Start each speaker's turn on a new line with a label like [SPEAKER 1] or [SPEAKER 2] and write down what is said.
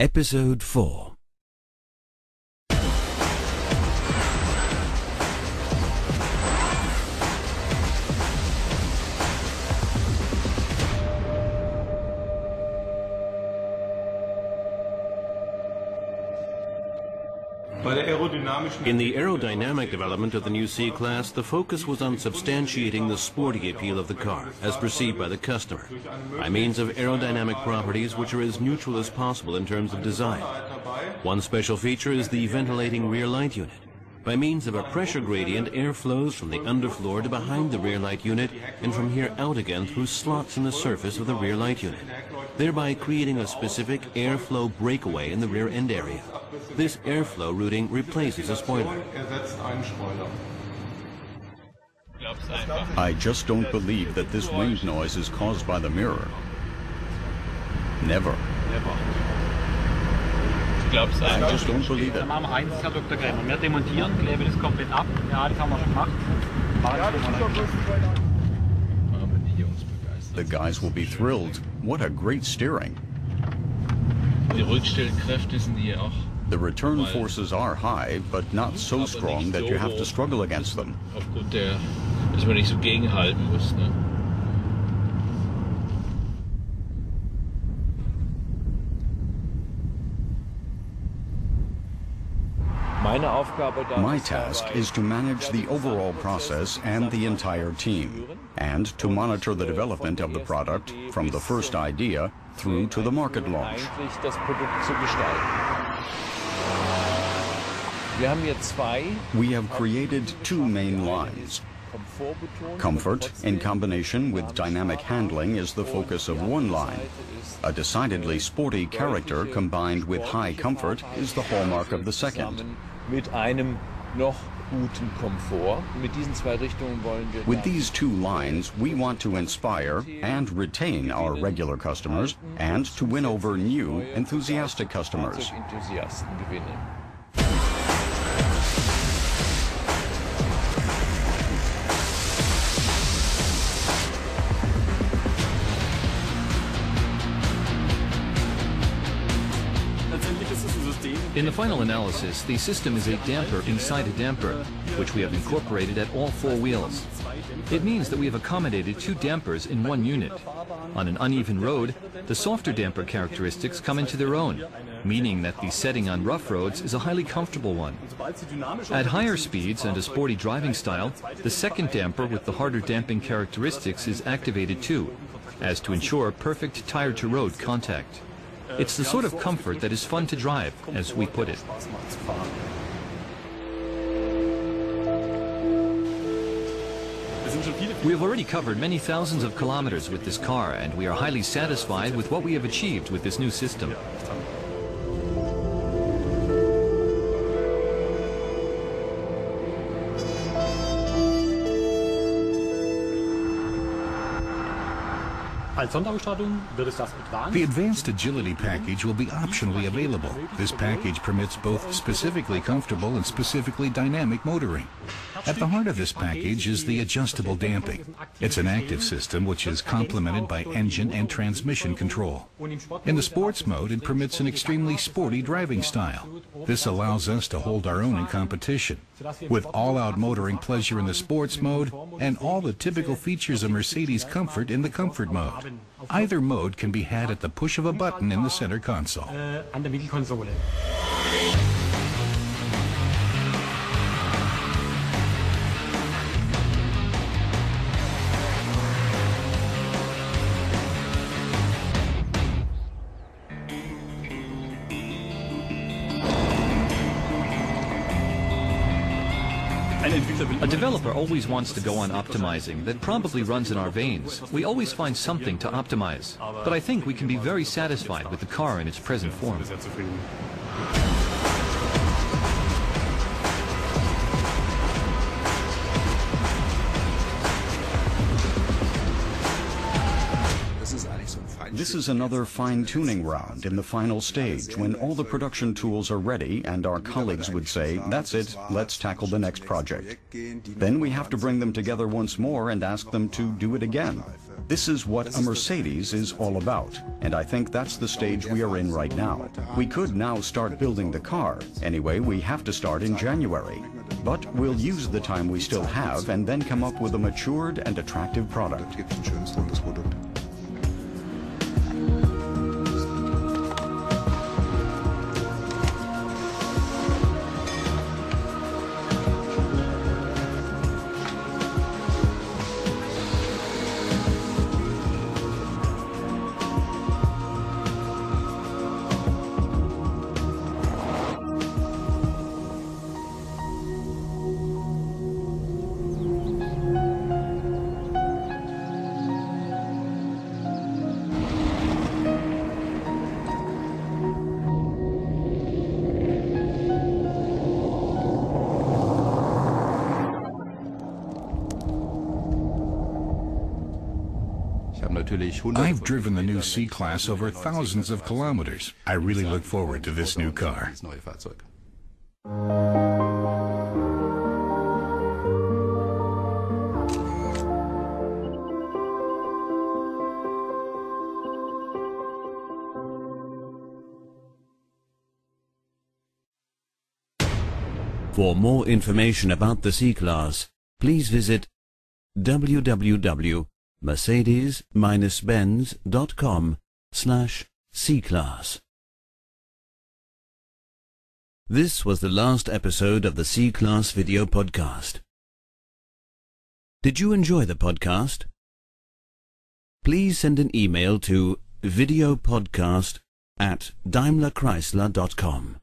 [SPEAKER 1] Episode 4
[SPEAKER 2] In the aerodynamic development of the new C-Class, the focus was on substantiating the sporty appeal of the car, as perceived by the customer, by means of aerodynamic properties which are as neutral as possible in terms of design. One special feature is the ventilating rear light unit. By means of a pressure gradient, air flows from the underfloor to behind the rear light unit and from here out again through slots in the surface of the rear light unit, thereby creating a specific airflow breakaway in the rear end area. This airflow routing replaces a spoiler.
[SPEAKER 3] I just don't believe that this wind noise is caused by the mirror. Never.
[SPEAKER 4] Glaub's
[SPEAKER 3] I
[SPEAKER 4] einfach.
[SPEAKER 3] just don't believe it.
[SPEAKER 5] Dann machen wir eins, Herr Dr. Krämer. Wir demontieren, kleben das komplett ab. Ja, das haben wir schon gemacht. Machen wir schon mal.
[SPEAKER 4] Aber die Jungs begeistert.
[SPEAKER 3] The guys will be thrilled. What a great steering.
[SPEAKER 4] Die Rückstellkräfte sind hier auch
[SPEAKER 3] The return forces are high, but not so strong that you have to struggle against them.
[SPEAKER 4] Aufgrund der, dass man nicht so gegenhalten muss. Ne?
[SPEAKER 3] My task is to manage the overall process and the entire team, and to monitor the development of the product from the first idea through to the market launch.
[SPEAKER 6] eigentlich das Produkt zu gestalten. Wir haben hier zwei
[SPEAKER 3] We have created two main lines. Comfort in combination with dynamic handling is the focus of one line. A decidedly sporty character combined with high comfort is the hallmark of the second.
[SPEAKER 6] Mit einem noch guten Komfort. Mit diesen zwei Richtungen wollen wir
[SPEAKER 3] With these two lines, we want to inspire and retain our regular customers and to win over new, enthusiastic customers.
[SPEAKER 6] Fahrzeugenthusiasten gewinnen.
[SPEAKER 7] In the final analysis, the system is a damper inside a damper, which we have incorporated at all four wheels. It means that we have accommodated two dampers in one unit. On an uneven road, the softer damper characteristics come into their own, meaning that the setting on rough roads is a highly comfortable one. At higher speeds and a sporty driving style, the second damper with the harder damping characteristics is activated too, as to ensure perfect tire-to-road contact. It's the sort of comfort that is fun to drive, as we put it. We have already covered many thousands of kilometers with this car, and we are highly satisfied with what we have achieved with this new system.
[SPEAKER 5] Als Sonderausstattung wird es das Advanced.
[SPEAKER 8] The Advanced Agility package will be optionally available. This package permits both specifically comfortable and specifically dynamic motoring. At the heart of this package is the adjustable damping. It's an active system which is complemented by engine and transmission control. In the sports mode, it permits an extremely sporty driving style. This allows us to hold our own in competition. With all-out motoring pleasure in the sports mode and all the typical features of Mercedes comfort in the comfort mode. Either mode can be had at the push of a button in the center console.
[SPEAKER 7] A developer always wants to go on optimizing that probably runs in our veins. We always find something to optimize. But I think we can be very satisfied with the car in its present form.
[SPEAKER 3] This is another fine-tuning round in the final stage when all the production tools are ready and our colleagues would say, that's it, let's tackle the next project. Then we have to bring them together once more and ask them to do it again. This is what a Mercedes is all about, and I think that's the stage we are in right now. We could now start building the car. Anyway, we have to start in January. But we'll use the time we still have and then come up with a matured and attractive product.
[SPEAKER 8] I've driven the new C-Class over thousands of kilometers. I really look forward to this new car.
[SPEAKER 2] For more information about the C-Class, please visit www.mercedes-benz.com slash C-Class. This was the last episode of the C-Class video podcast. Did you enjoy the podcast? Please send an email to videopodcast at daimlerchrysler.com.